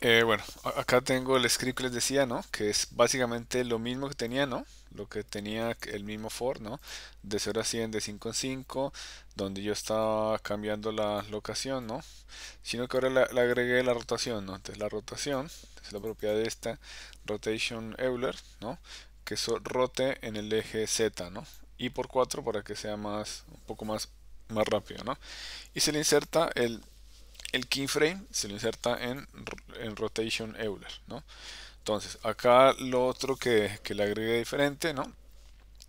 Eh, bueno, acá tengo el script que les decía, ¿no? Que es básicamente lo mismo que tenía, ¿no? Lo que tenía el mismo for, ¿no? De 0 a 100, de 5 en 5, donde yo estaba cambiando la locación, ¿no? Sino que ahora le agregué la rotación, ¿no? Entonces la rotación, es la propiedad de esta rotation Euler, ¿no? Que eso rote en el eje Z, ¿no? Y por 4 para que sea más, un poco más, más rápido, ¿no? Y se le inserta el el keyframe se lo inserta en, en rotation Euler, ¿no? Entonces, acá lo otro que, que le agregué diferente, ¿no?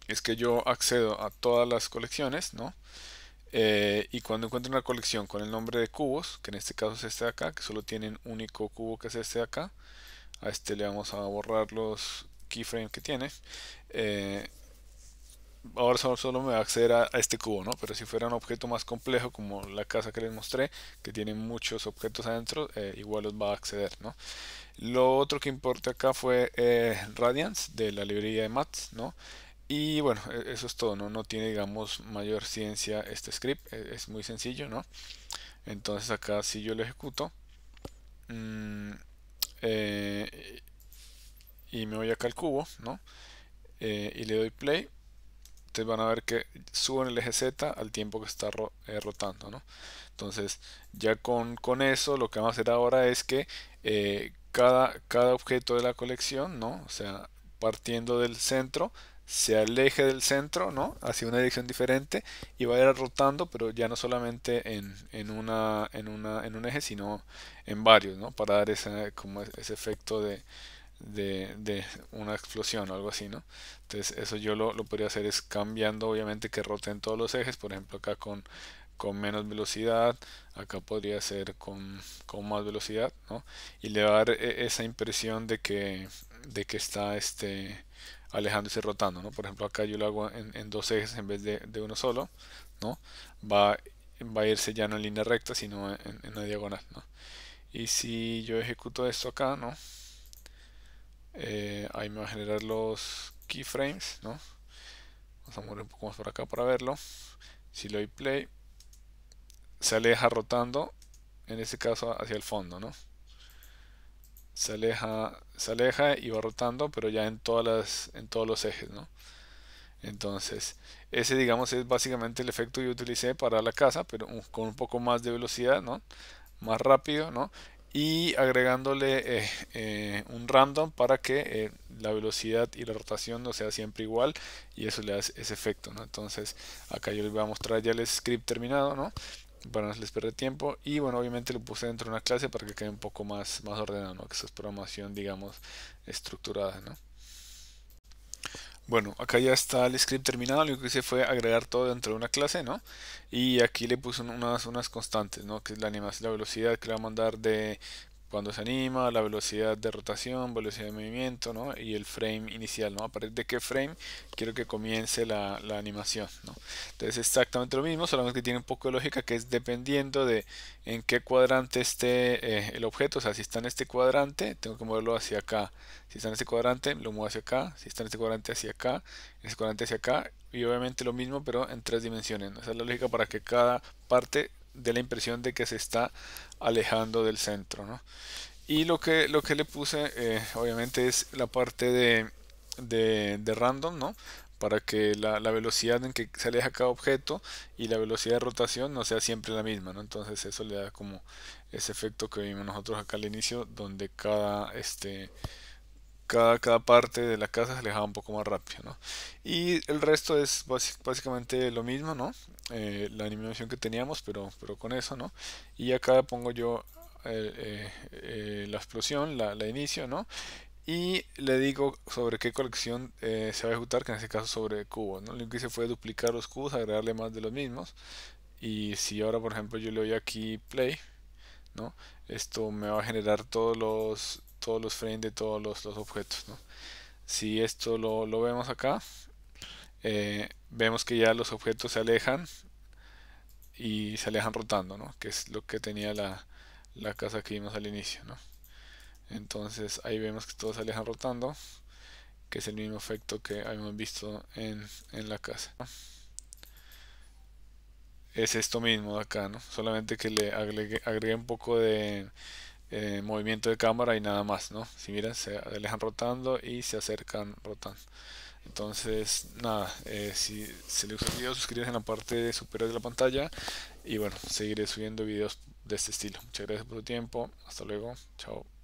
Es que yo accedo a todas las colecciones, ¿no? Eh, y cuando encuentro una colección con el nombre de cubos, que en este caso es este de acá, que solo tienen un único cubo que es este de acá, a este le vamos a borrar los keyframes que tiene. Eh, ahora solo, solo me va a acceder a, este cubo, ¿no? Pero si fuera un objeto más complejo como la casa que les mostré, que tiene muchos objetos adentro, eh, igual los va a acceder, ¿no? Lo otro que importa acá fue eh, Radiance de la librería de Maths, ¿no? Y bueno, e- eso es todo, ¿no? No tiene, digamos, mayor ciencia este script, e- es muy sencillo, ¿no? Entonces acá si yo lo ejecuto mm, eh, y me voy acá al cubo, ¿no? Y le doy play, ustedes van a ver que subo en el eje Z al tiempo que está eh, rotando, ¿no? Entonces, ya con, con eso, lo que vamos a hacer ahora es que eh, cada, cada objeto de la colección, ¿no? O sea, partiendo del centro, se aleje del centro, ¿no? Hacia una dirección diferente y va a ir rotando, pero ya no solamente en, en una, en una, en un eje, sino en varios, ¿no? Para dar ese, como ese efecto de, de, de una explosión o algo así, ¿no? Entonces eso yo lo, lo podría hacer es cambiando obviamente que roten todos los ejes, por ejemplo acá con, con menos velocidad, acá podría ser con, con más velocidad, ¿no? Y le va a dar e- esa impresión de que, de que está este, alejándose rotando, ¿no? Por ejemplo acá yo lo hago en, en dos ejes en vez de, de uno solo, ¿no? Va, va a irse ya no en línea recta, sino en, en una diagonal, ¿no? Y si yo ejecuto esto acá, ¿no? Eh, ahí me va a generar los keyframes, ¿no? Vamos a mover un poco más por acá para verlo. Si le doy play, se aleja rotando, en este caso hacia el fondo, ¿no? Se aleja, se aleja y va rotando, pero ya en todas las, en todos los ejes, ¿no? Entonces, ese digamos es básicamente el efecto que utilicé para la casa, pero con un poco más de velocidad, ¿no? más rápido, ¿no? Y agregándole eh, eh, un random para que eh, la velocidad y la rotación no sea siempre igual y eso le da ese efecto, ¿no? Entonces acá yo les voy a mostrar ya el script terminado, ¿no? Para no les perder tiempo y bueno, obviamente lo puse dentro de una clase para que quede un poco más, más ordenado, ¿no? Que eso es programación, digamos, estructurada, ¿no? Bueno, acá ya está el script terminado, lo que hice fue agregar todo dentro de una clase, ¿no? Y aquí le puse un- unas, unas constantes, ¿no? Que es la animación, la velocidad que le va a mandar de cuando se anima, la velocidad de rotación, velocidad de movimiento, ¿no? Y el frame inicial. A partir de qué frame quiero que comience la, animación, ¿no? Entonces es exactamente lo mismo, solamente que tiene un poco de lógica que es dependiendo de en qué cuadrante esté eh, el objeto, o sea, si está en este cuadrante, tengo que moverlo hacia acá si está en este cuadrante, lo muevo hacia acá. Si está en este cuadrante, hacia acá. En este cuadrante, hacia acá. Y obviamente lo mismo, pero en tres dimensiones. Esa es la lógica para que cada parte dé la impresión de que se está alejando del centro. ¿no? Y lo que, lo que le puse, eh, obviamente, es la parte de, de, de random, ¿no? Para que la, la velocidad en que se aleja cada objeto y la velocidad de rotación no sea siempre la misma, ¿no? Entonces eso le da como ese efecto que vimos nosotros acá al inicio, donde cada este cada, cada parte de la casa se alejaba un poco más rápido, ¿no? Y el resto es básicamente lo mismo, ¿no? Eh, la animación que teníamos, pero, pero con eso, ¿no? Y acá pongo yo eh, eh, la explosión, la, la, inicio, ¿no? Y le digo sobre qué colección se va a ejecutar, que en este caso sobre cubos, ¿no? Lo que hice fue duplicar los cubos, agregarle más de los mismos. Y si ahora, por ejemplo, yo le doy aquí play, ¿no? Esto me va a generar todos los, todos los frames de todos los, objetos, ¿no? Si esto lo, lo vemos acá, eh, vemos que ya los objetos se alejan y se alejan rotando, ¿no? Que es lo que tenía la, la casa que vimos al inicio, ¿no? Entonces ahí vemos que todos se alejan rotando, que es el mismo efecto que habíamos visto en, en la casa. Es esto mismo de acá, ¿no? Solamente que le agregué, agregué un poco de, eh, movimiento de cámara y nada más, ¿no? Si miran, se alejan rotando y se acercan rotando. Entonces, nada, eh, si se les gustó el video, suscríbanse en la parte superior de la pantalla y bueno, seguiré subiendo videos de este estilo. Muchas gracias por su tiempo. Hasta luego. Chao.